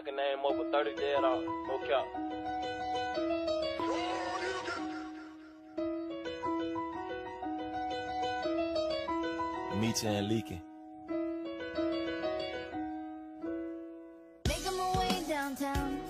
I can name over 30 dead off. No cap. Meet and leaking. Make them away downtown.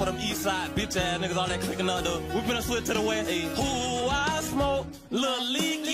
up them east side bitch ass niggas, all that clicking under. We finna switch to the west. Hey, who I smoke, little league